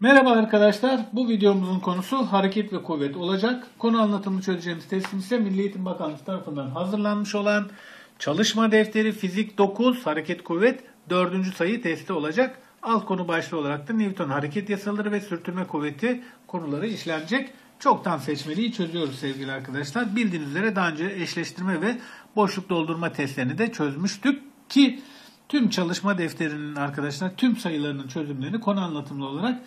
Merhaba arkadaşlar. Bu videomuzun konusu hareket ve kuvvet olacak. Konu anlatımını çözeceğimiz testim ise Milli Eğitim Bakanlığı tarafından hazırlanmış olan çalışma defteri fizik 9 hareket kuvvet 4. sayı testi olacak. Alt konu başlığı olarak da Newton hareket yasaları ve sürtünme kuvveti konuları işlenecek. Çoktan seçmeliyi çözüyoruz sevgili arkadaşlar. Bildiğiniz üzere daha önce eşleştirme ve boşluk doldurma testlerini de çözmüştük ki tüm çalışma defterinin arkadaşlar tüm sayılarının çözümlerini konu anlatımlı olarak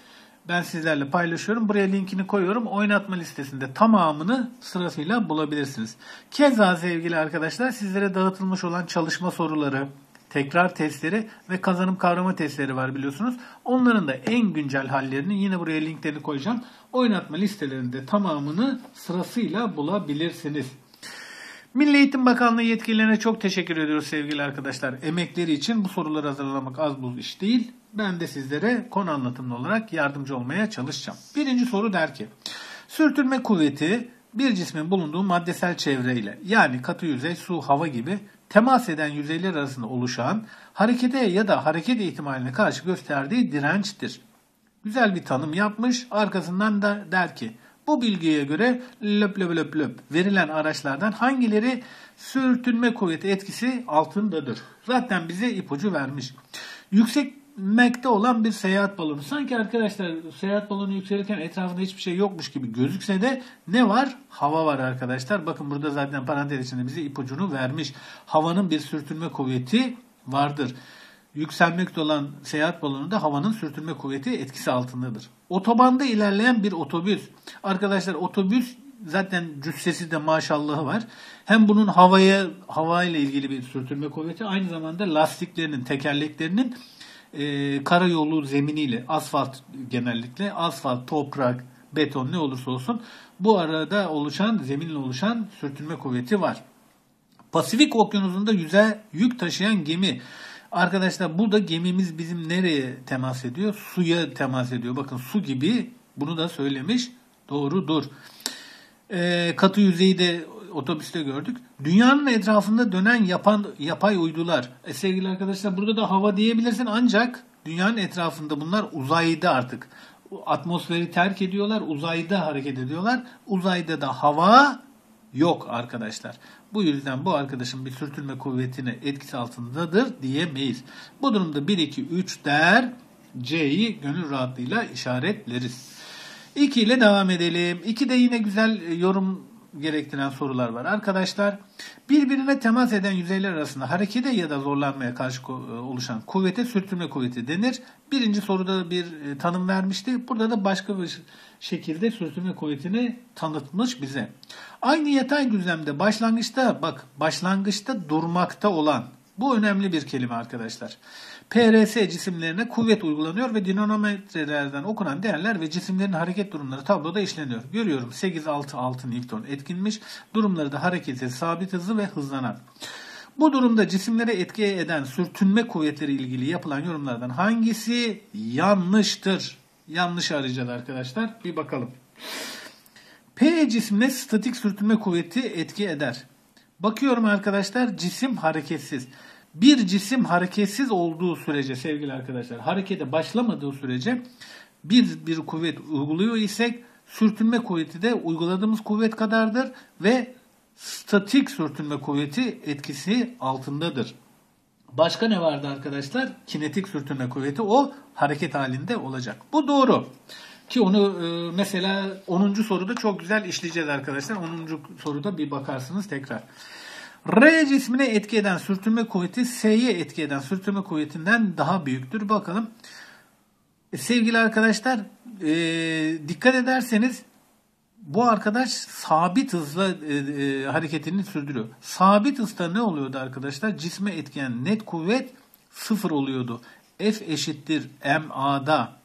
ben sizlerle paylaşıyorum. Buraya linkini koyuyorum. Oynatma listesinde tamamını sırasıyla bulabilirsiniz. Keza sevgili arkadaşlar sizlere dağıtılmış olan çalışma soruları, tekrar testleri ve kazanım kavrama testleri var biliyorsunuz. Onların da en güncel hallerini yine buraya linklerini koyacağım. Oynatma listelerinde tamamını sırasıyla bulabilirsiniz. Milli Eğitim Bakanlığı yetkililerine çok teşekkür ediyoruz sevgili arkadaşlar. Emekleri için bu soruları hazırlamak az buz iş değil. Ben de sizlere konu anlatımlı olarak yardımcı olmaya çalışacağım. Birinci soru der ki, sürtünme kuvveti bir cismin bulunduğu maddesel çevreyle yani katı yüzey, su, hava gibi temas eden yüzeyler arasında oluşan harekete ya da hareket ihtimaline karşı gösterdiği dirençtir. Güzel bir tanım yapmış. Arkasından da der ki bu bilgiye göre löp löp löp löp verilen araçlardan hangileri sürtünme kuvveti etkisi altındadır? Zaten bize ipucu vermiş. Yüksekmekte olan bir seyahat balonu. Sanki arkadaşlar seyahat balonu yükselirken etrafında hiçbir şey yokmuş gibi gözükse de ne var? Hava var arkadaşlar. Bakın burada zaten parantez içinde bize ipucunu vermiş. Havanın bir sürtünme kuvveti vardır yükselmekte olan seyahat balonunda havanın sürtünme kuvveti etkisi altındadır. Otobanda ilerleyen bir otobüs. Arkadaşlar otobüs zaten cüssesi de maşallahı var. Hem bunun havaya hava ile ilgili bir sürtünme kuvveti aynı zamanda lastiklerinin, tekerleklerinin e, karayolu zeminiyle, asfalt genellikle, asfalt, toprak, beton ne olursa olsun bu arada oluşan, zeminle oluşan sürtünme kuvveti var. Pasifik okyanusunda yüze yük taşıyan gemi Arkadaşlar burada gemimiz bizim nereye temas ediyor? Suya temas ediyor. Bakın su gibi bunu da söylemiş. Doğrudur. E, katı yüzeyi de otobüste gördük. Dünyanın etrafında dönen yapan yapay uydular. E, sevgili arkadaşlar burada da hava diyebilirsin ancak dünyanın etrafında bunlar uzayda artık. Atmosferi terk ediyorlar, uzayda hareket ediyorlar. Uzayda da hava yok arkadaşlar. Bu yüzden bu arkadaşın bir sürtünme kuvvetine etkisi altındadır diyemeyiz. Bu durumda 1, 2, 3 der C'yi gönül rahatlığıyla işaretleriz. 2 ile devam edelim. 2 de yine güzel yorum gerektiren sorular var. Arkadaşlar birbirine temas eden yüzeyler arasında harekete ya da zorlanmaya karşı e, oluşan kuvvete sürtünme kuvveti denir. Birinci soruda bir e, tanım vermişti. Burada da başka bir şekilde sürtünme kuvvetini tanıtmış bize. Aynı yatay düzlemde başlangıçta bak başlangıçta durmakta olan bu önemli bir kelime arkadaşlar. PRS cisimlerine kuvvet uygulanıyor ve dinamometrelerden okunan değerler ve cisimlerin hareket durumları tabloda işleniyor. Görüyorum 8-6-6 Newton etkinmiş. Durumları da hareketi sabit hızlı ve hızlanan. Bu durumda cisimlere etki eden sürtünme kuvvetleri ilgili yapılan yorumlardan hangisi yanlıştır? Yanlış arayacağız arkadaşlar. Bir bakalım. P cismine statik sürtünme kuvveti etki eder. Bakıyorum arkadaşlar cisim hareketsiz. Bir cisim hareketsiz olduğu sürece sevgili arkadaşlar harekete başlamadığı sürece bir bir kuvvet uyguluyor isek sürtünme kuvveti de uyguladığımız kuvvet kadardır ve statik sürtünme kuvveti etkisi altındadır. Başka ne vardı arkadaşlar? Kinetik sürtünme kuvveti o hareket halinde olacak. Bu doğru. Ki onu e, mesela 10. soruda çok güzel işleyeceğiz arkadaşlar. 10. soruda bir bakarsınız tekrar. R cismine etki eden sürtünme kuvveti S'ye etki eden sürtünme kuvvetinden daha büyüktür. Bakalım. E, sevgili arkadaşlar e, dikkat ederseniz bu arkadaş sabit hızla e, e, hareketini sürdürüyor. Sabit hızda ne oluyordu arkadaşlar? Cisme etkiyen net kuvvet sıfır oluyordu. F eşittir MA'da.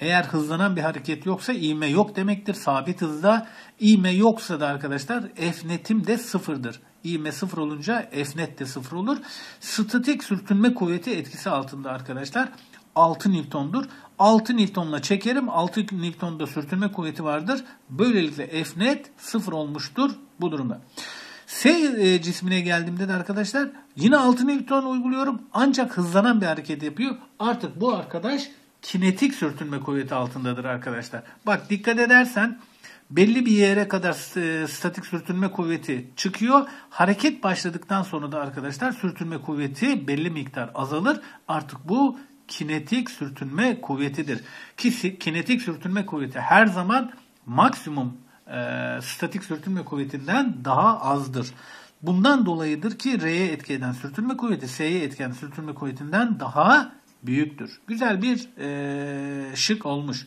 Eğer hızlanan bir hareket yoksa ivme yok demektir. Sabit hızda ivme yoksa da arkadaşlar F netim de sıfırdır. İğme sıfır olunca F net de sıfır olur. Statik sürtünme kuvveti etkisi altında arkadaşlar. 6 Newton'dur. 6 Newton'la çekerim. 6 Newton'da sürtünme kuvveti vardır. Böylelikle F net sıfır olmuştur bu durumda. S e, cismine geldiğimde de arkadaşlar yine 6 Newton uyguluyorum. Ancak hızlanan bir hareket yapıyor. Artık bu arkadaş kinetik sürtünme kuvveti altındadır arkadaşlar. Bak dikkat edersen belli bir yere kadar statik sürtünme kuvveti çıkıyor. Hareket başladıktan sonra da arkadaşlar sürtünme kuvveti belli miktar azalır. Artık bu kinetik sürtünme kuvvetidir. Ki kinetik sürtünme kuvveti her zaman maksimum e, statik sürtünme kuvvetinden daha azdır. Bundan dolayıdır ki R'ye etki eden sürtünme kuvveti S'ye etki eden sürtünme kuvvetinden daha büyüktür. Güzel bir e, şık olmuş.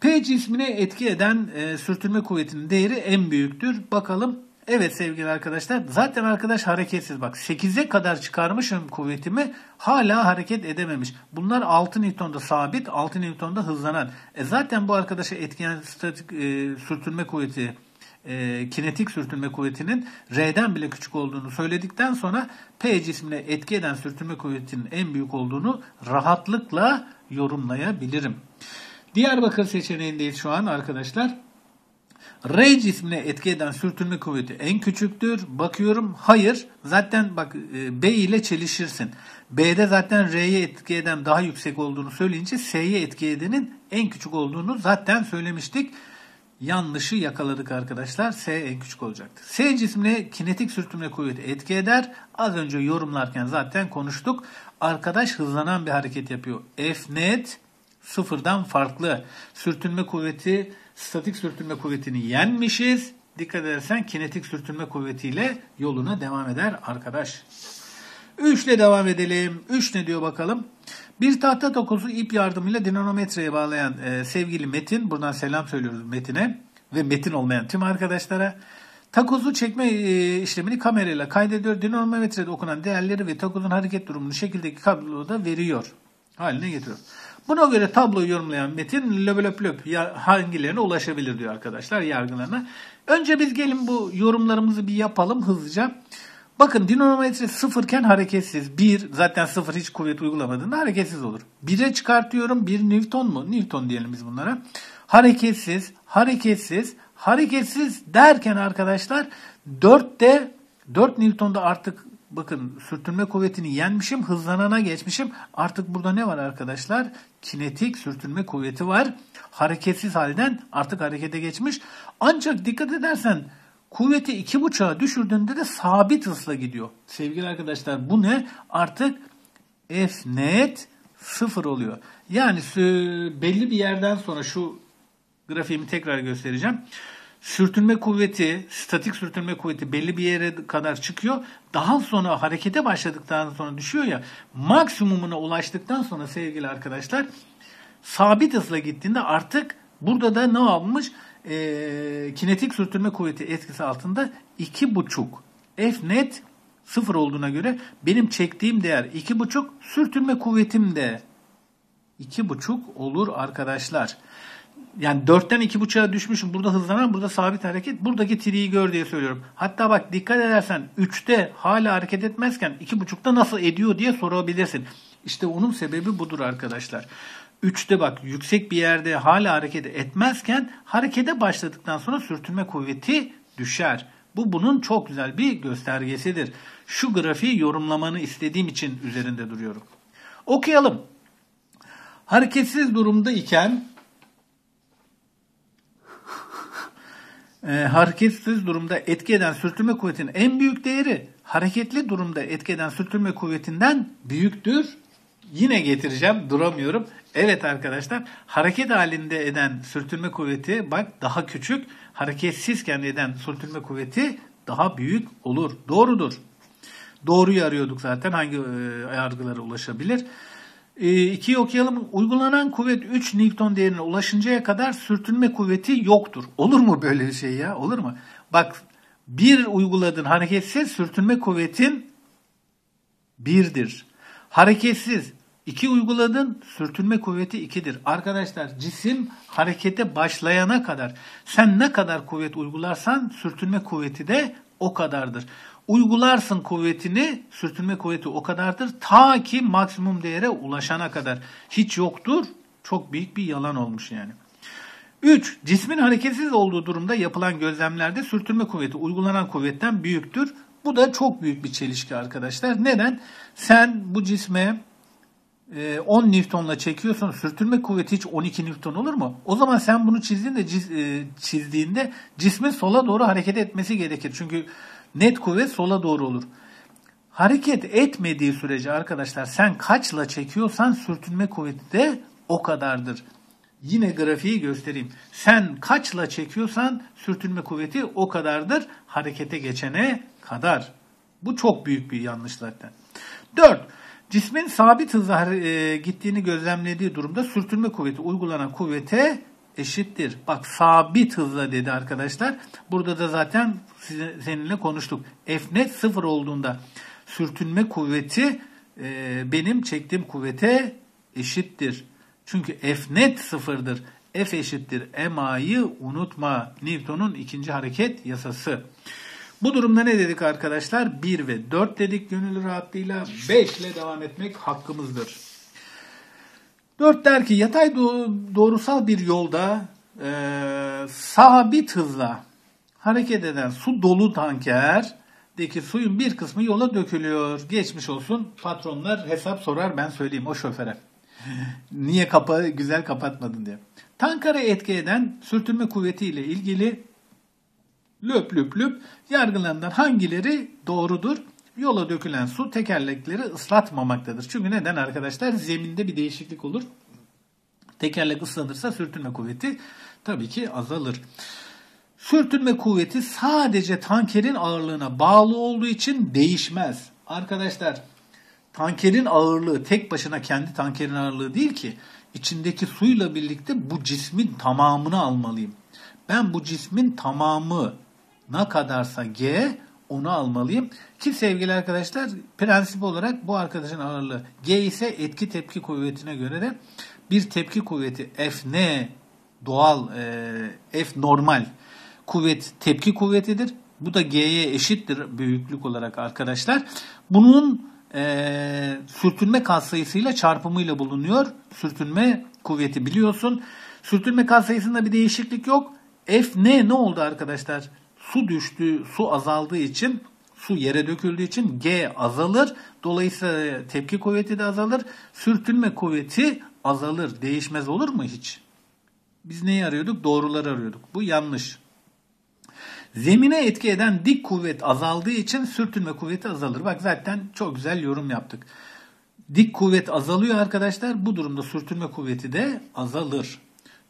P cismine etki eden e, sürtünme kuvvetinin değeri en büyüktür. Bakalım. Evet sevgili arkadaşlar zaten arkadaş hareketsiz bak 8'e kadar çıkarmışım kuvvetimi hala hareket edememiş. Bunlar 6 Newton'da sabit 6 Newton'da hızlanan. E zaten bu arkadaşa etkilen statik e, sürtünme kuvveti e, kinetik sürtünme kuvvetinin R'den bile küçük olduğunu söyledikten sonra P cismine etki eden sürtünme kuvvetinin en büyük olduğunu rahatlıkla yorumlayabilirim. Diyarbakır seçeneğindeyiz şu an arkadaşlar. R cismine etki eden sürtünme kuvveti en küçüktür. Bakıyorum hayır. Zaten bak e, B ile çelişirsin. B'de zaten R'ye etki eden daha yüksek olduğunu söyleyince S'ye etki edenin en küçük olduğunu zaten söylemiştik. Yanlışı yakaladık arkadaşlar. S en küçük olacaktı. S cismine kinetik sürtünme kuvveti etki eder. Az önce yorumlarken zaten konuştuk. Arkadaş hızlanan bir hareket yapıyor. F net sıfırdan farklı. Sürtünme kuvveti, statik sürtünme kuvvetini yenmişiz. Dikkat edersen kinetik sürtünme kuvvetiyle yoluna devam eder arkadaş. 3 ile devam edelim. 3 ne diyor bakalım? Bir tahta tokuzu ip yardımıyla dinamometreye bağlayan e, sevgili Metin, buradan selam söylüyoruz Metin'e ve Metin olmayan tüm arkadaşlara. Takozu çekme e, işlemini kamerayla kaydediyor. Dinamometrede okunan değerleri ve takozun hareket durumunu şekildeki kabloda veriyor. Haline getiriyor. Buna göre tabloyu yorumlayan metin löp löp löp hangilerine ulaşabilir diyor arkadaşlar yargılarına. Önce biz gelin bu yorumlarımızı bir yapalım hızlıca. Bakın dinamometre sıfırken hareketsiz. Bir zaten sıfır hiç kuvvet uygulamadığında hareketsiz olur. Bire çıkartıyorum. Bir Newton mu? Newton diyelim biz bunlara. Hareketsiz, hareketsiz, hareketsiz derken arkadaşlar 4'te 4 Newton'da artık bakın sürtünme kuvvetini yenmişim, hızlanana geçmişim. Artık burada ne var arkadaşlar? Kinetik sürtünme kuvveti var. Hareketsiz halden artık harekete geçmiş. Ancak dikkat edersen kuvveti iki buçuğa düşürdüğünde de sabit hızla gidiyor. Sevgili arkadaşlar bu ne? Artık F net sıfır oluyor. Yani belli bir yerden sonra şu grafiğimi tekrar göstereceğim. Sürtünme kuvveti, statik sürtünme kuvveti belli bir yere kadar çıkıyor. Daha sonra harekete başladıktan sonra düşüyor ya. Maksimumuna ulaştıktan sonra sevgili arkadaşlar sabit hızla gittiğinde artık burada da ne yapmış? E, kinetik sürtünme kuvveti etkisi altında 2,5 F net sıfır olduğuna göre benim çektiğim değer 2,5 sürtünme kuvvetim de 2,5 olur arkadaşlar. Yani 4'ten 2.5'a düşmüşüm. Burada hızlanan, burada sabit hareket. Buradaki triyi gör diye söylüyorum. Hatta bak dikkat edersen 3'te hala hareket etmezken 2.5'ta nasıl ediyor diye sorabilirsin. İşte onun sebebi budur arkadaşlar. 3'te bak yüksek bir yerde hala hareket etmezken harekete başladıktan sonra sürtünme kuvveti düşer. Bu bunun çok güzel bir göstergesidir. Şu grafiği yorumlamanı istediğim için üzerinde duruyorum. Okuyalım. Hareketsiz durumda iken e, hareketsiz durumda etki eden sürtünme kuvvetinin en büyük değeri hareketli durumda etki eden sürtünme kuvvetinden büyüktür. Yine getireceğim duramıyorum. Evet arkadaşlar hareket halinde eden sürtünme kuvveti bak daha küçük. Hareketsizken eden sürtünme kuvveti daha büyük olur. Doğrudur. Doğruyu arıyorduk zaten hangi e, yargılara ulaşabilir. E, ikiyi okuyalım. Uygulanan kuvvet 3 Newton değerine ulaşıncaya kadar sürtünme kuvveti yoktur. Olur mu böyle bir şey ya? Olur mu? Bak bir uyguladığın hareketsiz sürtünme kuvvetin birdir. Hareketsiz İki uyguladın sürtünme kuvveti 2'dir. Arkadaşlar cisim harekete başlayana kadar sen ne kadar kuvvet uygularsan sürtünme kuvveti de o kadardır. Uygularsın kuvvetini sürtünme kuvveti o kadardır ta ki maksimum değere ulaşana kadar. Hiç yoktur. Çok büyük bir yalan olmuş yani. 3. Cismin hareketsiz olduğu durumda yapılan gözlemlerde sürtünme kuvveti uygulanan kuvvetten büyüktür. Bu da çok büyük bir çelişki arkadaşlar. Neden? Sen bu cisme 10 Newton'la çekiyorsun sürtünme kuvveti hiç 12 Newton olur mu? O zaman sen bunu çizdiğinde çizdiğinde cismin sola doğru hareket etmesi gerekir. Çünkü net kuvvet sola doğru olur. Hareket etmediği sürece arkadaşlar sen kaçla çekiyorsan sürtünme kuvveti de o kadardır. Yine grafiği göstereyim. Sen kaçla çekiyorsan sürtünme kuvveti o kadardır harekete geçene kadar. Bu çok büyük bir yanlış zaten. 4. Cismin sabit hızla e, gittiğini gözlemlediği durumda sürtünme kuvveti uygulanan kuvvete eşittir. Bak sabit hızla dedi arkadaşlar. Burada da zaten seninle konuştuk. F net sıfır olduğunda sürtünme kuvveti e, benim çektiğim kuvvete eşittir. Çünkü F net sıfırdır. F eşittir MA'yı unutma. Newton'un ikinci hareket yasası. Bu durumda ne dedik arkadaşlar? 1 ve 4 dedik gönül rahatlığıyla. 5 ile devam etmek hakkımızdır. 4 der ki yatay doğrusal bir yolda e, sabit hızla hareket eden su dolu tankerdeki suyun bir kısmı yola dökülüyor. Geçmiş olsun patronlar hesap sorar ben söyleyeyim o şoföre. Niye kapa güzel kapatmadın diye. Tankara etki eden sürtünme kuvveti ile ilgili löp löp löp yargılarından hangileri doğrudur? Yola dökülen su tekerlekleri ıslatmamaktadır. Çünkü neden arkadaşlar? Zeminde bir değişiklik olur. Tekerlek ıslanırsa sürtünme kuvveti tabii ki azalır. Sürtünme kuvveti sadece tankerin ağırlığına bağlı olduğu için değişmez. Arkadaşlar tankerin ağırlığı tek başına kendi tankerin ağırlığı değil ki içindeki suyla birlikte bu cismin tamamını almalıyım. Ben bu cismin tamamı ne kadarsa G onu almalıyım. Ki sevgili arkadaşlar prensip olarak bu arkadaşın ağırlığı G ise etki tepki kuvvetine göre de bir tepki kuvveti F ne doğal e, F normal kuvvet tepki kuvvetidir. Bu da G'ye eşittir büyüklük olarak arkadaşlar. Bunun e, sürtünme katsayısıyla çarpımıyla bulunuyor. Sürtünme kuvveti biliyorsun. Sürtünme katsayısında bir değişiklik yok. F ne ne oldu arkadaşlar? Su düştü, su azaldığı için su yere döküldüğü için G azalır. Dolayısıyla tepki kuvveti de azalır. Sürtünme kuvveti azalır. Değişmez olur mu hiç? Biz neyi arıyorduk? Doğruları arıyorduk. Bu yanlış. Zemine etki eden dik kuvvet azaldığı için sürtünme kuvveti azalır. Bak zaten çok güzel yorum yaptık. Dik kuvvet azalıyor arkadaşlar. Bu durumda sürtünme kuvveti de azalır.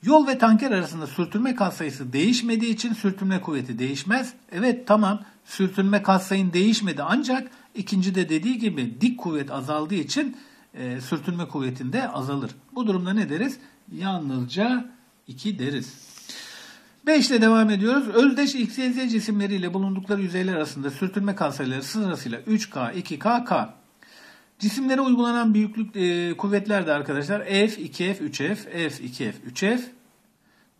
Yol ve tanker arasında sürtünme katsayısı değişmediği için sürtünme kuvveti değişmez. Evet tamam sürtünme katsayın değişmedi ancak ikinci de dediği gibi dik kuvvet azaldığı için e, sürtünme kuvvetinde azalır. Bu durumda ne deriz? Yalnızca 2 deriz. 5 ile devam ediyoruz. Özdeş x, y, z cisimleriyle bulundukları yüzeyler arasında sürtünme katsayıları sırasıyla 3K, 2K, K. Cisimlere uygulanan büyüklük e, kuvvetler de arkadaşlar F, 2F, 3F, F, 2F, 3F.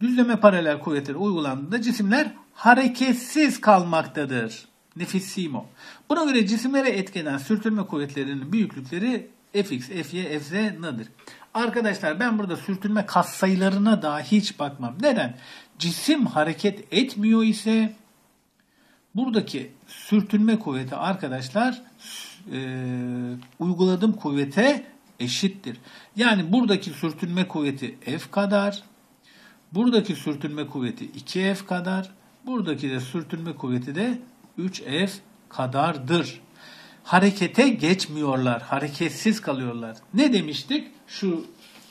Düzleme paralel kuvvetleri uygulandığında cisimler hareketsiz kalmaktadır. Nefissimo. Buna göre cisimlere etkeden sürtünme kuvvetlerinin büyüklükleri Fx, Fy, Fz nedir? Arkadaşlar ben burada sürtünme katsayılarına daha hiç bakmam. Neden? Cisim hareket etmiyor ise buradaki sürtünme kuvveti arkadaşlar e, uyguladığım kuvvete eşittir. Yani buradaki sürtünme kuvveti F kadar, buradaki sürtünme kuvveti 2F kadar, buradaki de sürtünme kuvveti de 3F kadardır. Harekete geçmiyorlar, hareketsiz kalıyorlar. Ne demiştik? Şu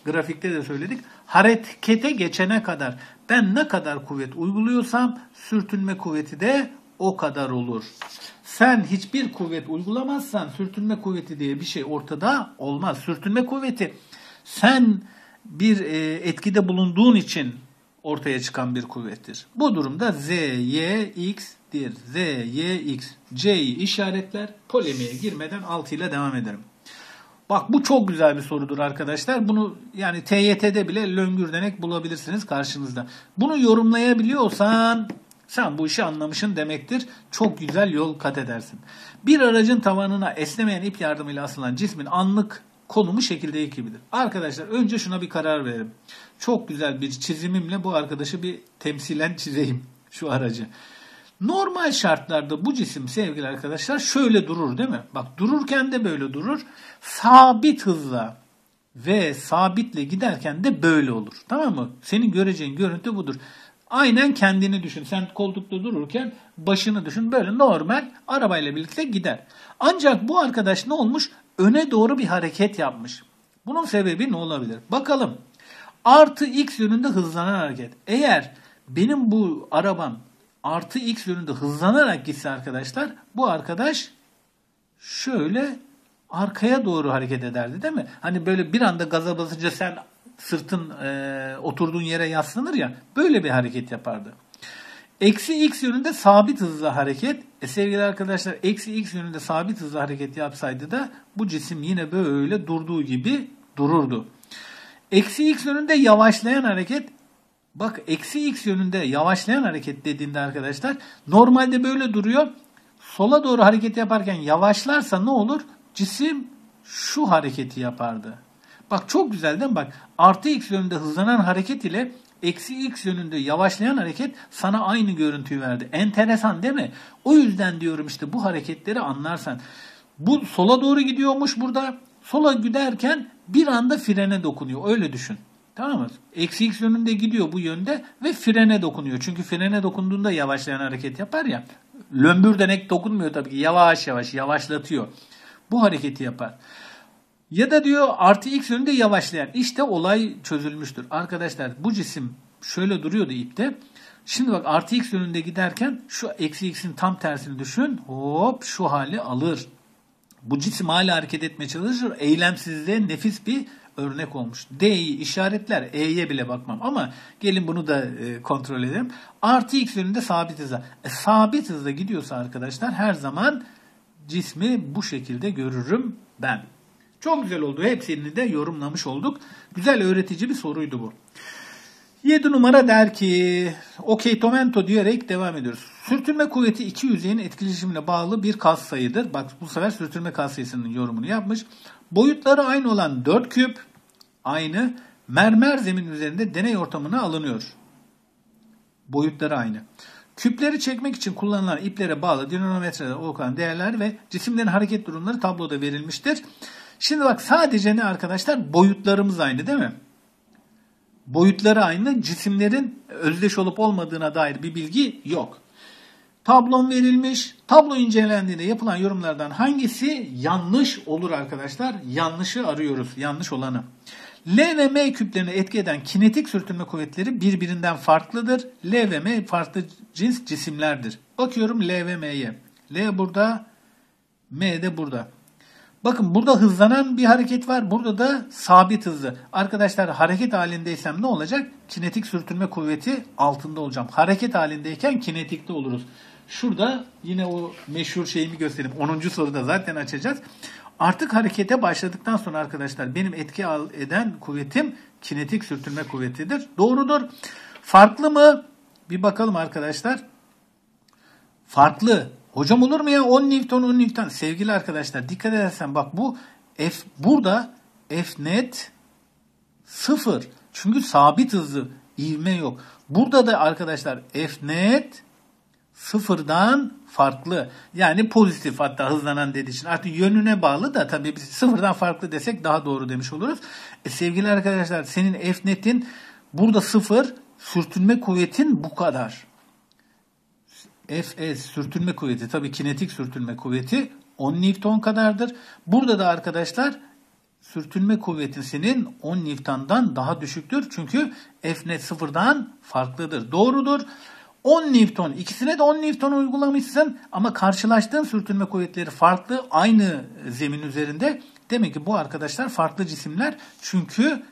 grafikte de söyledik. Harekete geçene kadar ben ne kadar kuvvet uyguluyorsam sürtünme kuvveti de o kadar olur. Sen hiçbir kuvvet uygulamazsan sürtünme kuvveti diye bir şey ortada olmaz. Sürtünme kuvveti sen bir e, etkide bulunduğun için ortaya çıkan bir kuvvettir. Bu durumda Z, Y, X dir. Z, Y, X. C'yi işaretler. Polemiğe girmeden 6 ile devam ederim. Bak bu çok güzel bir sorudur arkadaşlar. Bunu yani TYT'de bile löngür denek bulabilirsiniz karşınızda. Bunu yorumlayabiliyorsan sen bu işi anlamışsın demektir. Çok güzel yol kat edersin. Bir aracın tavanına esnemeyen ip yardımıyla asılan cismin anlık konumu şekilde gibidir. Arkadaşlar önce şuna bir karar verelim. Çok güzel bir çizimimle bu arkadaşı bir temsilen çizeyim şu aracı. Normal şartlarda bu cisim sevgili arkadaşlar şöyle durur değil mi? Bak dururken de böyle durur. Sabit hızla ve sabitle giderken de böyle olur. Tamam mı? Senin göreceğin görüntü budur. Aynen kendini düşün. Sen koltukta dururken başını düşün. Böyle normal arabayla birlikte gider. Ancak bu arkadaş ne olmuş? Öne doğru bir hareket yapmış. Bunun sebebi ne olabilir? Bakalım. Artı x yönünde hızlanan hareket. Eğer benim bu arabam artı x yönünde hızlanarak gitse arkadaşlar bu arkadaş şöyle arkaya doğru hareket ederdi değil mi? Hani böyle bir anda gaza basınca sen sırtın e, oturduğun yere yaslanır ya böyle bir hareket yapardı. Eksi x yönünde sabit hızla hareket. E sevgili arkadaşlar eksi x yönünde sabit hızla hareket yapsaydı da bu cisim yine böyle durduğu gibi dururdu. Eksi x yönünde yavaşlayan hareket. Bak eksi x yönünde yavaşlayan hareket dediğinde arkadaşlar normalde böyle duruyor. Sola doğru hareket yaparken yavaşlarsa ne olur? Cisim şu hareketi yapardı. Bak çok güzel değil mi? Bak artı x yönünde hızlanan hareket ile eksi x yönünde yavaşlayan hareket sana aynı görüntüyü verdi. Enteresan değil mi? O yüzden diyorum işte bu hareketleri anlarsan. Bu sola doğru gidiyormuş burada. Sola giderken bir anda frene dokunuyor. Öyle düşün. Tamam mı? Eksi x yönünde gidiyor bu yönde ve frene dokunuyor. Çünkü frene dokunduğunda yavaşlayan hareket yapar ya. Lömbür denek dokunmuyor tabii ki. Yavaş yavaş yavaşlatıyor. Bu hareketi yapar. Ya da diyor artı x yönünde yavaşlayan. İşte olay çözülmüştür. Arkadaşlar bu cisim şöyle duruyordu ipte. Şimdi bak artı x yönünde giderken şu eksi x'in tam tersini düşün. Hop şu hali alır. Bu cisim hala hareket etmeye çalışır. Eylemsizliğe nefis bir örnek olmuş. D'yi işaretler. E'ye bile bakmam. Ama gelin bunu da e, kontrol edelim. Artı x yönünde sabit hızla. E, sabit hızla gidiyorsa arkadaşlar her zaman cismi bu şekilde görürüm ben. Çok güzel oldu. Hepsini de yorumlamış olduk. Güzel öğretici bir soruydu bu. 7 numara der ki okey tomento diyerek devam ediyoruz. Sürtünme kuvveti iki yüzeyin etkileşimine bağlı bir kas sayıdır. Bak bu sefer sürtünme kas sayısının yorumunu yapmış. Boyutları aynı olan 4 küp aynı mermer zemin üzerinde deney ortamına alınıyor. Boyutları aynı. Küpleri çekmek için kullanılan iplere bağlı dinamometrede olan değerler ve cisimlerin hareket durumları tabloda verilmiştir. Şimdi bak sadece ne arkadaşlar? Boyutlarımız aynı değil mi? Boyutları aynı. Cisimlerin özdeş olup olmadığına dair bir bilgi yok. Tablon verilmiş. Tablo incelendiğinde yapılan yorumlardan hangisi yanlış olur arkadaşlar? Yanlışı arıyoruz. Yanlış olanı. L ve M küplerini etki eden kinetik sürtünme kuvvetleri birbirinden farklıdır. L ve M farklı cins cisimlerdir. Bakıyorum L ve M'ye. L burada, M de burada. Bakın burada hızlanan bir hareket var. Burada da sabit hızlı. Arkadaşlar hareket halindeysem ne olacak? Kinetik sürtünme kuvveti altında olacağım. Hareket halindeyken kinetikte oluruz. Şurada yine o meşhur şeyimi göstereyim. 10. soruda zaten açacağız. Artık harekete başladıktan sonra arkadaşlar benim etki eden kuvvetim kinetik sürtünme kuvvetidir. Doğrudur. Farklı mı? Bir bakalım arkadaşlar. Farklı. Hocam olur mu ya 10 Newton 10 Newton. Sevgili arkadaşlar dikkat edersen bak bu F burada F net sıfır. Çünkü sabit hızlı ivme yok. Burada da arkadaşlar F net sıfırdan farklı. Yani pozitif hatta hızlanan dediği için. Artık yönüne bağlı da tabii biz sıfırdan farklı desek daha doğru demiş oluruz. E, sevgili arkadaşlar senin F netin burada sıfır sürtünme kuvvetin bu kadar. Fs sürtünme kuvveti tabii kinetik sürtünme kuvveti 10 Newton kadardır. Burada da arkadaşlar sürtünme kuvvetisinin 10 Newton'dan daha düşüktür. Çünkü F net sıfırdan farklıdır. Doğrudur. 10 Newton ikisine de 10 Newton uygulamışsın ama karşılaştığın sürtünme kuvvetleri farklı aynı zemin üzerinde. Demek ki bu arkadaşlar farklı cisimler çünkü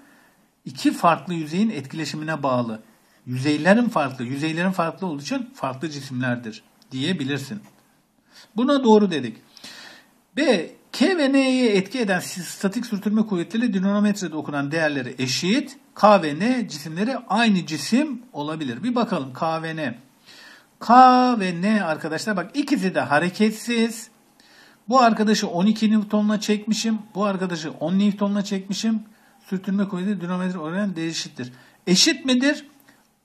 iki farklı yüzeyin etkileşimine bağlı. Yüzeylerin farklı, yüzeylerin farklı olduğu için farklı cisimlerdir diyebilirsin. Buna doğru dedik. B. K ve N'ye etki eden statik sürtünme kuvvetleri dinamometrede okunan değerleri eşit. K ve N cisimleri aynı cisim olabilir. Bir bakalım K ve N. K ve N arkadaşlar bak ikisi de hareketsiz. Bu arkadaşı 12 Newton'la çekmişim. Bu arkadaşı 10 Newton'la çekmişim. Sürtünme kuvveti dinamometre oranı değişittir. Eşit midir?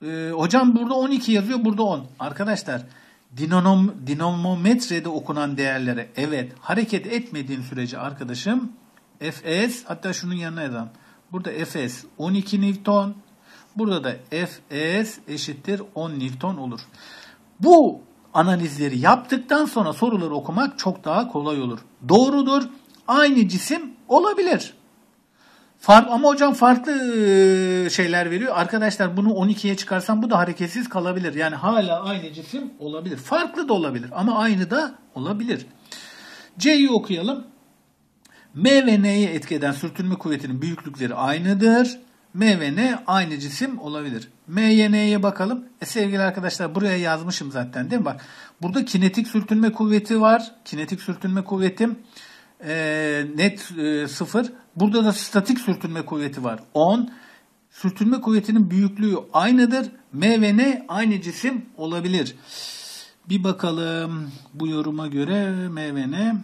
Ee, hocam burada 12 yazıyor, burada 10. Arkadaşlar dinom, dinamometrede okunan değerlere evet hareket etmediğin sürece arkadaşım Fs hatta şunun yanına yazalım. Burada Fs 12 Newton. Burada da Fs eşittir 10 Newton olur. Bu analizleri yaptıktan sonra soruları okumak çok daha kolay olur. Doğrudur. Aynı cisim olabilir. Fark, ama hocam farklı şeyler veriyor. Arkadaşlar bunu 12'ye çıkarsam bu da hareketsiz kalabilir. Yani hala aynı cisim olabilir. Farklı da olabilir ama aynı da olabilir. C'yi okuyalım. M ve N'ye etki eden sürtünme kuvvetinin büyüklükleri aynıdır. M ve N aynı cisim olabilir. M'ye N'ye bakalım. E sevgili arkadaşlar buraya yazmışım zaten değil mi? Bak burada kinetik sürtünme kuvveti var. Kinetik sürtünme kuvvetim e, net e, 0. Burada da statik sürtünme kuvveti var. 10. Sürtünme kuvvetinin büyüklüğü aynıdır. M ve N aynı cisim olabilir. Bir bakalım bu yoruma göre M ve N.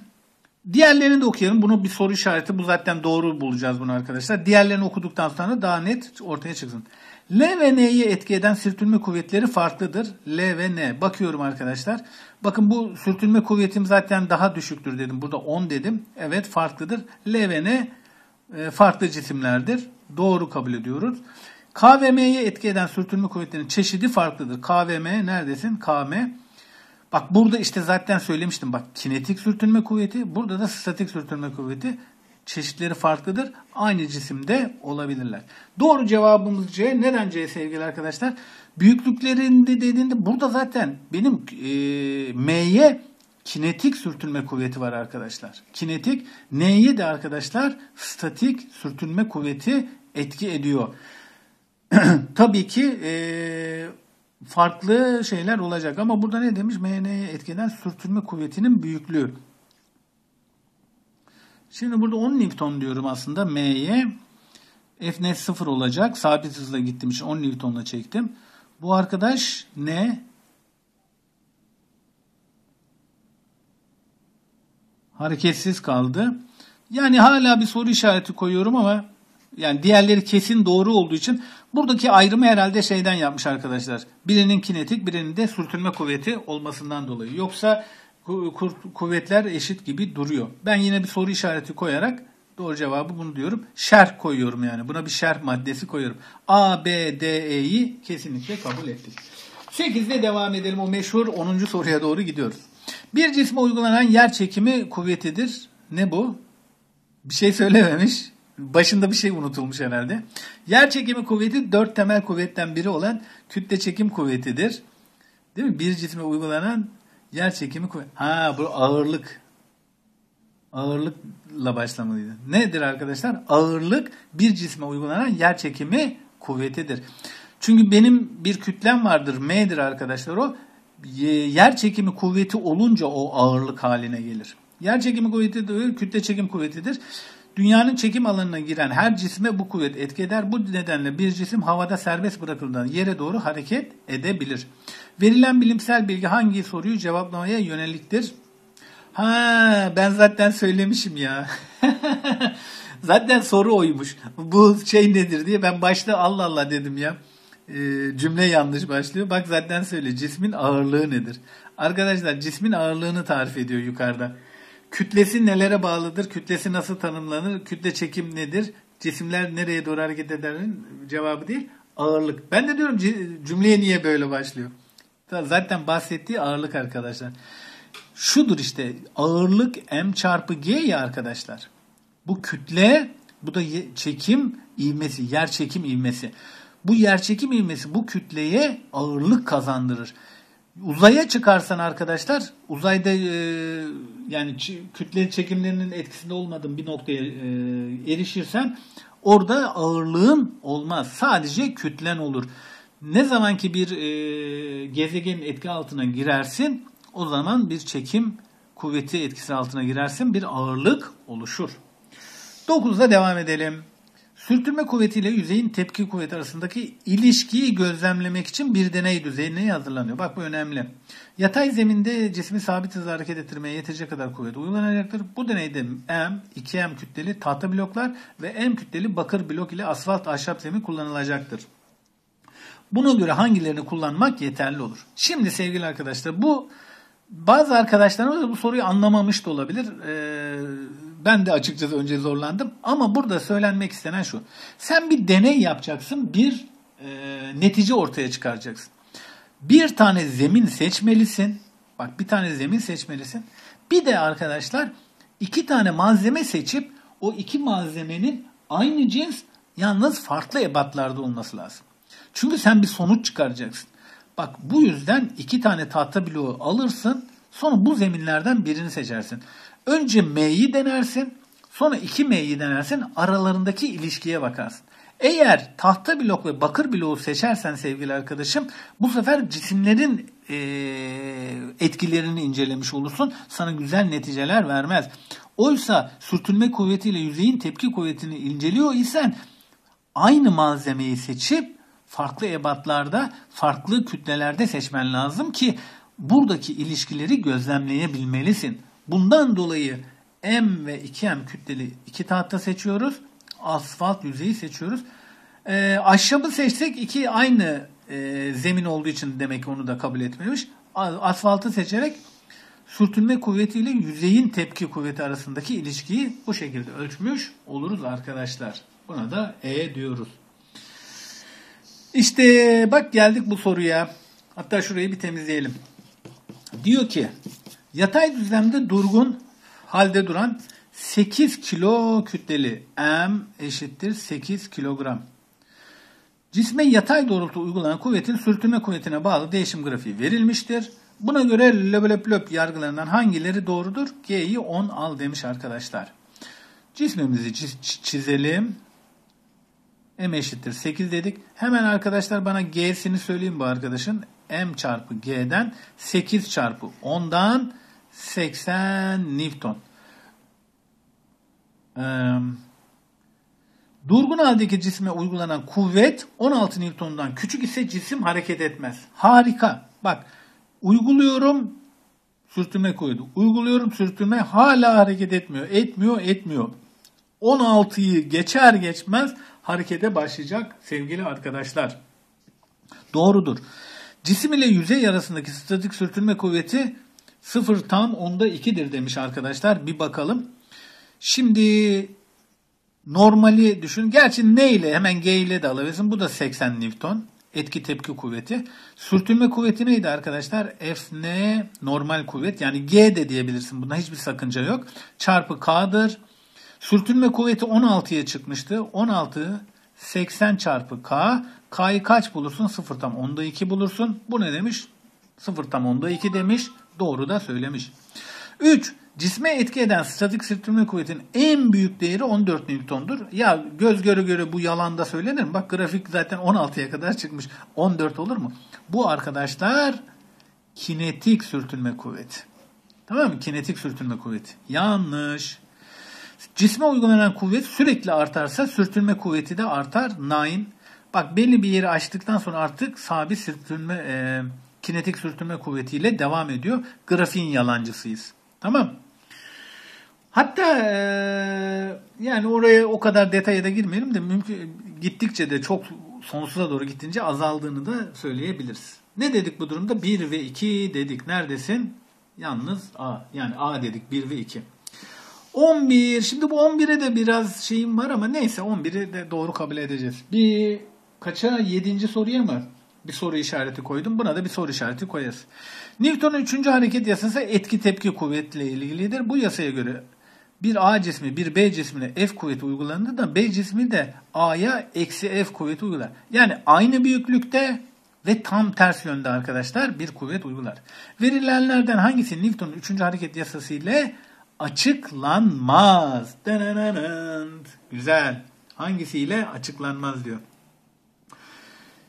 Diğerlerini de okuyalım. Bunu bir soru işareti. Bu zaten doğru bulacağız bunu arkadaşlar. Diğerlerini okuduktan sonra daha net ortaya çıksın. L ve N'yi etki eden sürtünme kuvvetleri farklıdır. L ve N. Bakıyorum arkadaşlar. Bakın bu sürtünme kuvvetim zaten daha düşüktür dedim. Burada 10 dedim. Evet farklıdır. L ve N e, farklı cisimlerdir. Doğru kabul ediyoruz. K ve M'ye etki eden sürtünme kuvvetlerinin çeşidi farklıdır. K ve M neredesin? K, M. Bak burada işte zaten söylemiştim. Bak kinetik sürtünme kuvveti. Burada da statik sürtünme kuvveti. Çeşitleri farklıdır. Aynı cisimde olabilirler. Doğru cevabımız C. Neden C sevgili arkadaşlar? Büyüklüklerinde dediğinde burada zaten benim e, M'ye kinetik sürtünme kuvveti var arkadaşlar. Kinetik N'ye de arkadaşlar statik sürtünme kuvveti etki ediyor. Tabii ki e, farklı şeyler olacak ama burada ne demiş? MN'ye etkeden sürtünme kuvvetinin büyüklüğü. Şimdi burada 10 Newton diyorum aslında M'ye. F net 0 olacak. Sabit hızla gittim için 10 Newton'la çektim. Bu arkadaş ne? Hareketsiz kaldı. Yani hala bir soru işareti koyuyorum ama yani diğerleri kesin doğru olduğu için buradaki ayrımı herhalde şeyden yapmış arkadaşlar. Birinin kinetik birinin de sürtünme kuvveti olmasından dolayı. Yoksa kuvvetler eşit gibi duruyor. Ben yine bir soru işareti koyarak doğru cevabı bunu diyorum. Şerh koyuyorum yani. Buna bir şerh maddesi koyuyorum. A, B, D, E'yi kesinlikle kabul ettik. 8'de devam edelim. O meşhur 10. soruya doğru gidiyoruz. Bir cisme uygulanan yer çekimi kuvvetidir. Ne bu? Bir şey söylememiş. Başında bir şey unutulmuş herhalde. Yer çekimi kuvveti dört temel kuvvetten biri olan kütle çekim kuvvetidir. Değil mi? Bir cisme uygulanan yer çekimi kuvveti. Ha bu ağırlık. Ağırlıkla başlamalıydı. Nedir arkadaşlar? Ağırlık bir cisme uygulanan yer çekimi kuvvetidir. Çünkü benim bir kütlem vardır. M'dir arkadaşlar o. Yer çekimi kuvveti olunca o ağırlık haline gelir. Yer çekimi kuvveti de kütle çekim kuvvetidir. Dünyanın çekim alanına giren her cisme bu kuvvet etki eder. Bu nedenle bir cisim havada serbest bırakıldığında yere doğru hareket edebilir. Verilen bilimsel bilgi hangi soruyu cevaplamaya yöneliktir? Ha ben zaten söylemişim ya. zaten soru oymuş. Bu şey nedir diye ben başta Allah Allah dedim ya. E, cümle yanlış başlıyor. Bak zaten söyle cismin ağırlığı nedir? Arkadaşlar cismin ağırlığını tarif ediyor yukarıda. Kütlesi nelere bağlıdır? Kütlesi nasıl tanımlanır? Kütle çekim nedir? Cisimler nereye doğru hareket ederin cevabı değil. Ağırlık. Ben de diyorum cümleye niye böyle başlıyor? Zaten bahsettiği ağırlık arkadaşlar. Şudur işte ağırlık m çarpı g ya arkadaşlar. Bu kütle bu da çekim ivmesi, yer çekim ivmesi. Bu yer çekim ivmesi bu kütleye ağırlık kazandırır. Uzaya çıkarsan arkadaşlar uzayda e, yani kütle çekimlerinin etkisinde olmadığın bir noktaya e, erişirsen orada ağırlığın olmaz. Sadece kütlen olur. Ne zaman ki bir e, gezegenin etki altına girersin o zaman bir çekim kuvveti etkisi altına girersin bir ağırlık oluşur. 9'da devam edelim. Sürtünme kuvvetiyle yüzeyin tepki kuvveti arasındaki ilişkiyi gözlemlemek için bir deney düzeyine hazırlanıyor. Bak bu önemli. Yatay zeminde cismi sabit hızla hareket ettirmeye yetecek kadar kuvvet uygulanacaktır. Bu deneyde M, 2M kütleli tahta bloklar ve M kütleli bakır blok ile asfalt ahşap zemin kullanılacaktır. Buna göre hangilerini kullanmak yeterli olur. Şimdi sevgili arkadaşlar bu bazı arkadaşlarımız bu soruyu anlamamış da olabilir. Ee, Ben de açıkçası önce zorlandım. Ama burada söylenmek istenen şu. Sen bir deney yapacaksın. Bir e, netice ortaya çıkaracaksın. Bir tane zemin seçmelisin. Bak bir tane zemin seçmelisin. Bir de arkadaşlar iki tane malzeme seçip o iki malzemenin aynı cins yalnız farklı ebatlarda olması lazım. Çünkü sen bir sonuç çıkaracaksın. Bak bu yüzden iki tane tahta bloğu alırsın. Sonra bu zeminlerden birini seçersin. Önce M'yi denersin. Sonra 2M'yi denersin. Aralarındaki ilişkiye bakarsın. Eğer tahta blok ve bakır bloğu seçersen sevgili arkadaşım bu sefer cisimlerin e, etkilerini incelemiş olursun. Sana güzel neticeler vermez. Oysa sürtünme kuvvetiyle yüzeyin tepki kuvvetini inceliyor isen aynı malzemeyi seçip farklı ebatlarda, farklı kütlelerde seçmen lazım ki buradaki ilişkileri gözlemleyebilmelisin. Bundan dolayı M ve 2M kütleli iki tahta seçiyoruz. Asfalt yüzeyi seçiyoruz. E, ahşabı seçsek iki aynı e, zemin olduğu için demek onu da kabul etmemiş. Asfaltı seçerek sürtünme kuvvetiyle yüzeyin tepki kuvveti arasındaki ilişkiyi bu şekilde ölçmüş oluruz arkadaşlar. Buna da E diyoruz. İşte bak geldik bu soruya. Hatta şurayı bir temizleyelim. Diyor ki yatay düzlemde durgun halde duran 8 kilo kütleli M eşittir 8 kilogram. Cisme yatay doğrultu uygulanan kuvvetin sürtünme kuvvetine bağlı değişim grafiği verilmiştir. Buna göre löp löp löp yargılarından hangileri doğrudur? G'yi 10 al demiş arkadaşlar. Cismimizi çizelim. M eşittir 8 dedik. Hemen arkadaşlar bana G'sini söyleyeyim bu arkadaşın. M çarpı G'den 8 çarpı 10'dan 80 Newton. Ee, durgun haldeki cisme uygulanan kuvvet 16 Newton'dan küçük ise cisim hareket etmez. Harika. Bak uyguluyorum sürtünme kuvveti. Uyguluyorum sürtünme hala hareket etmiyor. Etmiyor, etmiyor. 16'yı geçer geçmez harekete başlayacak sevgili arkadaşlar. Doğrudur. Cisim ile yüzey arasındaki statik sürtünme kuvveti 0 tam onda 2'dir demiş arkadaşlar. Bir bakalım. Şimdi normali düşün. Gerçi ne ile hemen G ile de alabilirsin. Bu da 80 Newton. Etki tepki kuvveti. Sürtünme kuvveti neydi arkadaşlar? F N normal kuvvet. Yani G de diyebilirsin. Bunda hiçbir sakınca yok. Çarpı K'dır. Sürtünme kuvveti 16'ya çıkmıştı. 16 80 çarpı K. K'yı kaç bulursun? 0 tam onda 2 bulursun. Bu ne demiş? 0 tam onda 2 demiş. Doğru da söylemiş. 3. Cisme etki eden statik sürtünme kuvvetinin en büyük değeri 14 Newton'dur. Ya göz göre göre bu yalanda söylenir mi? Bak grafik zaten 16'ya kadar çıkmış. 14 olur mu? Bu arkadaşlar kinetik sürtünme kuvveti. Tamam mı? Kinetik sürtünme kuvveti. Yanlış. Cisme uygulanan kuvvet sürekli artarsa sürtünme kuvveti de artar. Nine. Bak belli bir yeri açtıktan sonra artık sabit sürtünme e, kinetik sürtünme kuvvetiyle devam ediyor. Grafiğin yalancısıyız. Tamam. Hatta e, yani oraya o kadar detaya da girmeyelim de mümkün gittikçe de çok sonsuza doğru gittince azaldığını da söyleyebiliriz. Ne dedik bu durumda? 1 ve 2 dedik. Neredesin? Yalnız A. Yani A dedik 1 ve 2. 11. Şimdi bu 11'e de biraz şeyim var ama neyse 11'i de doğru kabul edeceğiz. Bir kaça? 7. soruya mı? Bir soru işareti koydum. Buna da bir soru işareti koyarız. Newton'un 3. hareket yasası etki tepki kuvvetle ilgilidir. Bu yasaya göre bir A cismi bir B cismine F kuvveti uygulanır da B cismi de A'ya eksi F kuvveti uygular. Yani aynı büyüklükte ve tam ters yönde arkadaşlar bir kuvvet uygular. Verilenlerden hangisi Newton'un 3. hareket yasası ile açıklanmaz? Güzel. Hangisiyle açıklanmaz diyor.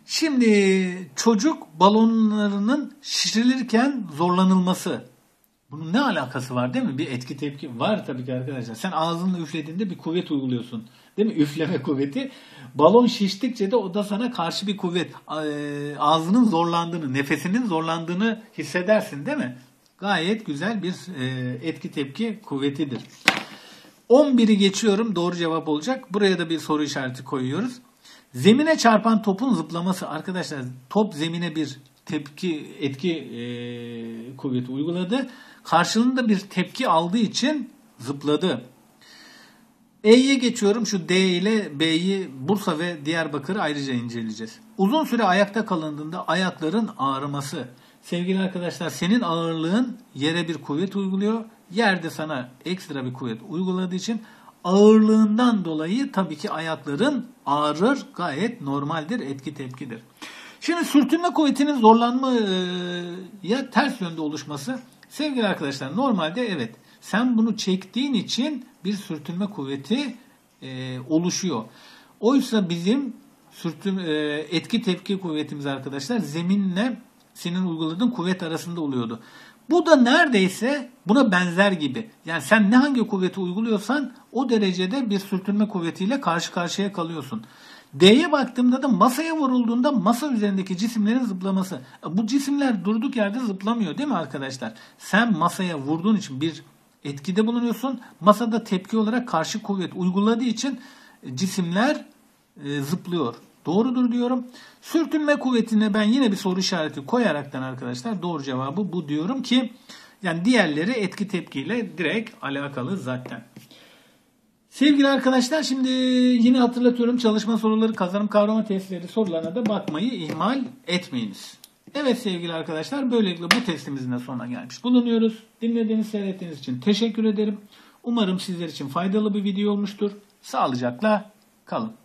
Şimdi çocuk balonlarının şişirilirken zorlanılması. Bunun ne alakası var değil mi? Bir etki tepki var tabii ki arkadaşlar. Sen ağzınla üflediğinde bir kuvvet uyguluyorsun. Değil mi? Üfleme kuvveti. Balon şiştikçe de o da sana karşı bir kuvvet. Ağzının zorlandığını, nefesinin zorlandığını hissedersin değil mi? Gayet güzel bir etki tepki kuvvetidir. 11'i geçiyorum. Doğru cevap olacak. Buraya da bir soru işareti koyuyoruz. Zemine çarpan topun zıplaması arkadaşlar top zemine bir tepki etki e, kuvveti uyguladı. Karşılığında bir tepki aldığı için zıpladı. E'ye geçiyorum. Şu D ile B'yi Bursa ve Diyarbakır'ı ayrıca inceleyeceğiz. Uzun süre ayakta kalındığında ayakların ağrıması. Sevgili arkadaşlar senin ağırlığın yere bir kuvvet uyguluyor. Yerde sana ekstra bir kuvvet uyguladığı için ağırlığından dolayı tabii ki ayakların ağrır. Gayet normaldir, etki tepkidir. Şimdi sürtünme kuvvetinin zorlanmaya ters yönde oluşması. Sevgili arkadaşlar normalde evet sen bunu çektiğin için bir sürtünme kuvveti e, oluşuyor. Oysa bizim sürtün e, etki tepki kuvvetimiz arkadaşlar zeminle senin uyguladığın kuvvet arasında oluyordu. Bu da neredeyse buna benzer gibi. Yani sen ne hangi kuvveti uyguluyorsan o derecede bir sürtünme kuvvetiyle karşı karşıya kalıyorsun. D'ye baktığımda da masaya vurulduğunda masa üzerindeki cisimlerin zıplaması. Bu cisimler durduk yerde zıplamıyor değil mi arkadaşlar? Sen masaya vurduğun için bir etkide bulunuyorsun. Masada tepki olarak karşı kuvvet uyguladığı için cisimler e, zıplıyor. Doğrudur diyorum. Sürtünme kuvvetine ben yine bir soru işareti koyaraktan arkadaşlar doğru cevabı bu diyorum ki yani diğerleri etki tepkiyle direkt alakalı zaten. Sevgili arkadaşlar şimdi yine hatırlatıyorum çalışma soruları kazanım kavrama testleri sorularına da bakmayı ihmal etmeyiniz. Evet sevgili arkadaşlar böylelikle bu testimizin de sonuna gelmiş bulunuyoruz. Dinlediğiniz seyrettiğiniz için teşekkür ederim. Umarım sizler için faydalı bir video olmuştur. Sağlıcakla kalın.